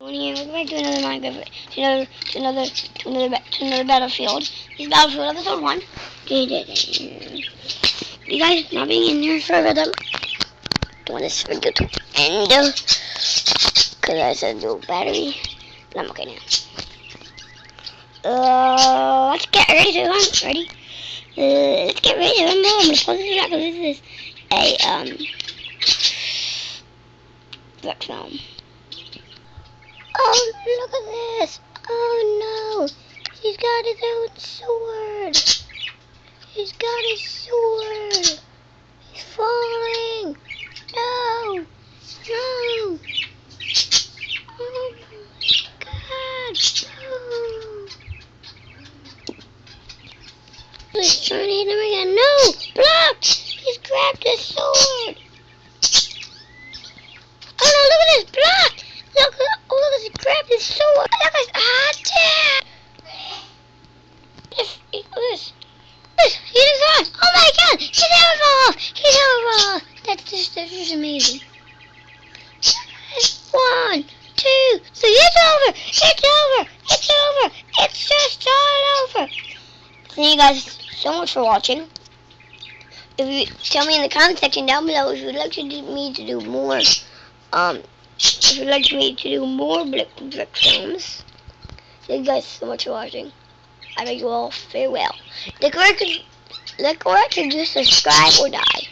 Welcome back to another Minecraft, to another, to another, to another, to another battlefield. This is Battlefield Episode 1. You guys not being in here, sorry about that. Don't want this video to end, because I said no battery, but I'm okay now. Uh, let's get ready to run, ready? Uh, let's get ready to run, I'm gonna pause this because this is a, um, Flex film. Oh, look at this. Oh, no. He's got his own sword. He's got his sword. He's falling. No. No. Oh, my God. Oh. He's trying to hit him again. No. Block. He's grabbed his sword. Oh, no. Look at this. Block. Look, oh, look, he grabbed his sword. Look at ah, damn. This, this, he's gone. Oh my god, he's never fall off. He's never fall off. That's just, that's just amazing. One, two, three, it's over. It's over. It's over. It's just all over. Thank you guys so much for watching. If you tell me in the comment section down below if you'd like to me to do more, um, if you'd like me to do more Blick Blick films, thank you guys so much for watching. I bid you all farewell. The correct, the correct is just subscribe or die.